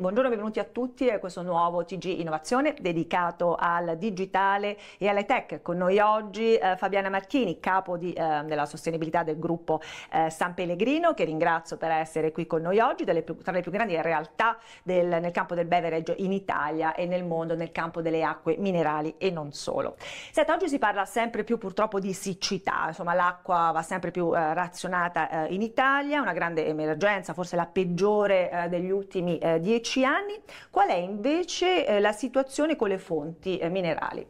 Buongiorno e benvenuti a tutti a questo nuovo TG Innovazione dedicato al digitale e alle tech. Con noi oggi eh, Fabiana Marchini, capo di, eh, della sostenibilità del gruppo eh, San Pellegrino, che ringrazio per essere qui con noi oggi, più, tra le più grandi realtà del, nel campo del beverage in Italia e nel mondo nel campo delle acque minerali e non solo. Senta, oggi si parla sempre più purtroppo di siccità, insomma l'acqua va sempre più eh, razionata eh, in Italia, una grande emergenza, forse la peggiore eh, degli ultimi dieci dieci anni. Qual è invece eh, la situazione con le fonti eh, minerali?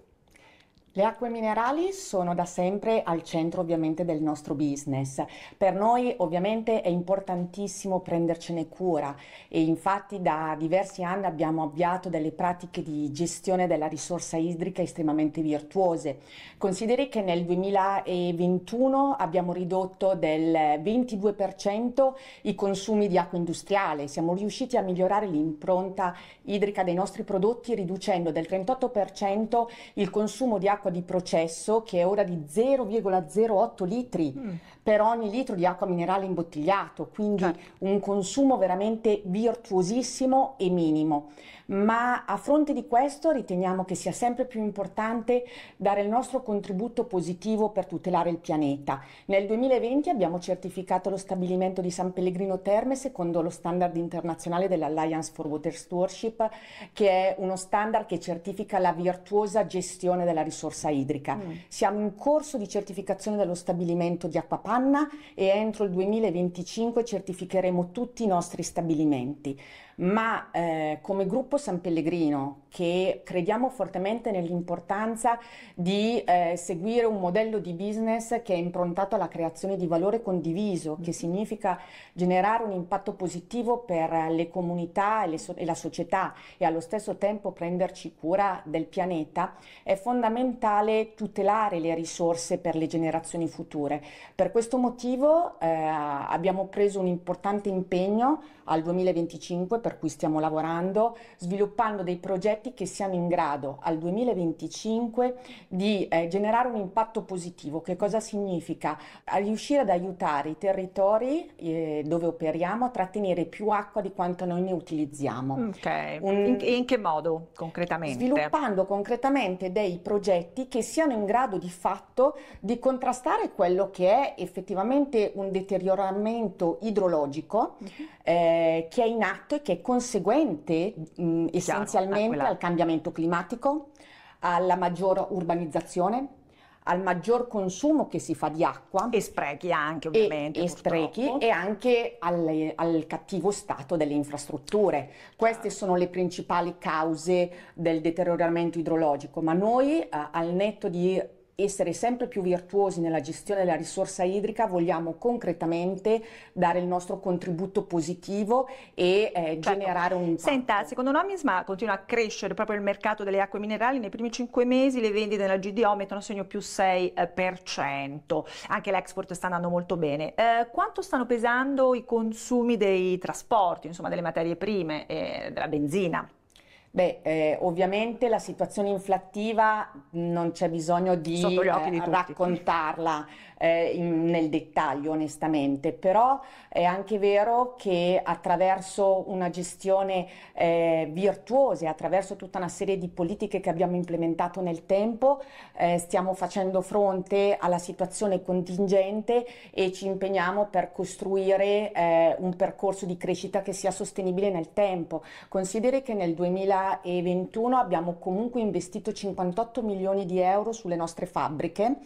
Le acque minerali sono da sempre al centro ovviamente del nostro business. Per noi ovviamente è importantissimo prendercene cura e infatti da diversi anni abbiamo avviato delle pratiche di gestione della risorsa idrica estremamente virtuose. Consideri che nel 2021 abbiamo ridotto del 22% i consumi di acqua industriale, siamo riusciti a migliorare l'impronta idrica dei nostri prodotti riducendo del 38% il consumo di acqua acqua di processo che è ora di 0,08 litri mm. per ogni litro di acqua minerale imbottigliato, quindi certo. un consumo veramente virtuosissimo e minimo ma a fronte di questo riteniamo che sia sempre più importante dare il nostro contributo positivo per tutelare il pianeta. Nel 2020 abbiamo certificato lo stabilimento di San Pellegrino Terme secondo lo standard internazionale dell'Alliance for Water Stewardship, che è uno standard che certifica la virtuosa gestione della risorsa idrica. Mm. Siamo in corso di certificazione dello stabilimento di Acquapanna e entro il 2025 certificheremo tutti i nostri stabilimenti ma eh, come gruppo San Pellegrino che crediamo fortemente nell'importanza di eh, seguire un modello di business che è improntato alla creazione di valore condiviso, che significa generare un impatto positivo per le comunità e, le so- e la società e allo stesso tempo prenderci cura del pianeta, è fondamentale tutelare le risorse per le generazioni future. Per questo motivo eh, abbiamo preso un importante impegno al 2025 per cui stiamo lavorando, sviluppando dei progetti che siano in grado al 2025 di eh, generare un impatto positivo. Che cosa significa? A riuscire ad aiutare i territori eh, dove operiamo a trattenere più acqua di quanto noi ne utilizziamo. Ok, un, in, in, che modo concretamente? Sviluppando concretamente dei progetti che siano in grado di fatto di contrastare quello che è effettivamente un deterioramento idrologico uh-huh. eh, che è in atto e che è conseguente mh, essenzialmente Chiaro, al cambiamento climatico, alla maggior urbanizzazione, al maggior consumo che si fa di acqua. E sprechi anche ovviamente. E, e sprechi e anche al, al, cattivo stato delle infrastrutture. Queste sono le principali cause del deterioramento idrologico, ma noi eh, al netto di essere sempre più virtuosi nella gestione della risorsa idrica, vogliamo concretamente dare il nostro contributo positivo e eh, certo. generare un impatto. Senta, secondo Nomisma continua a crescere proprio il mercato delle acque minerali, nei primi cinque mesi le vendite nella GDO mettono segno più 6%, anche l'export sta andando molto bene. Eh, quanto stanno pesando i consumi dei trasporti, insomma delle materie prime, e della benzina? Beh, eh, ovviamente la situazione inflattiva non c'è bisogno di, eh, di raccontarla eh, in, nel dettaglio onestamente, però è anche vero che attraverso una gestione eh, virtuosa attraverso tutta una serie di politiche che abbiamo implementato nel tempo eh, stiamo facendo fronte alla situazione contingente e ci impegniamo per costruire eh, un percorso di crescita che sia sostenibile nel tempo. Consideri che nel 2021 abbiamo comunque investito 58 milioni di euro sulle nostre fabbriche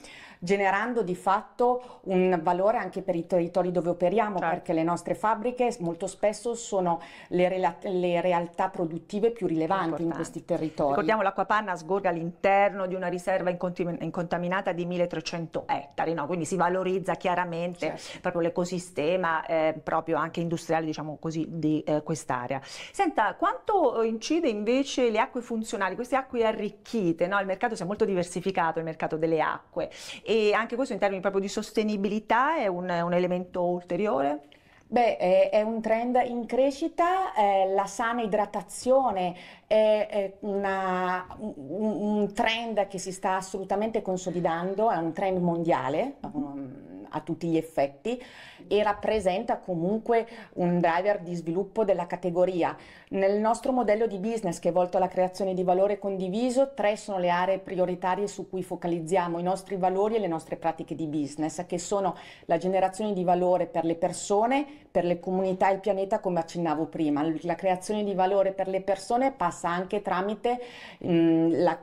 generando di fatto un valore anche per i territori dove operiamo, certo. perché le nostre fabbriche molto spesso sono le, rela- le realtà produttive più rilevanti in questi territori. Ricordiamo l'acqua panna sgorga all'interno di una riserva incont- incontaminata di 1300 ettari, no? quindi si valorizza chiaramente certo. proprio l'ecosistema eh, proprio anche industriale diciamo così di eh, quest'area. Senta, quanto incide invece le acque funzionali, queste acque arricchite, no? il mercato si è molto diversificato, il mercato delle acque e anche questo in termini proprio di sostenibilità è un, un elemento ulteriore? Beh, è, è, un trend in crescita, eh, la sana idratazione è, è una, un, un, trend che si sta assolutamente consolidando, è un trend mondiale. Um, a tutti gli effetti e rappresenta comunque un driver di sviluppo della categoria. Nel nostro modello di business che è volto alla creazione di valore condiviso, tre sono le aree prioritarie su cui focalizziamo i nostri valori e le nostre pratiche di business, che sono la generazione di valore per le persone, per le comunità e il pianeta, come accennavo prima. La creazione di valore per le persone passa anche tramite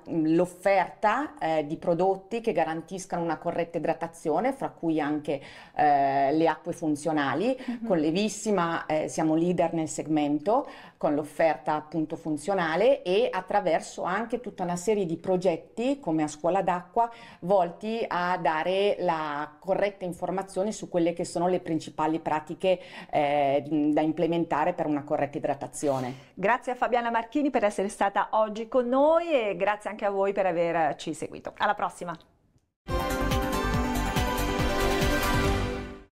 l'offerta eh, di prodotti che garantiscano una corretta idratazione, fra cui anche eh, le acque funzionali. Mm-hmm. Con Levissima eh, siamo leader nel segmento, con l'offerta appunto funzionale e attraverso anche tutta una serie di progetti come a scuola d'acqua volti a dare la corretta informazione su quelle che sono le principali pratiche eh, da implementare per una corretta idratazione. Grazie a Fabiana Marchini per essere stata oggi con noi e grazie anche a voi per averci seguito. Alla prossima!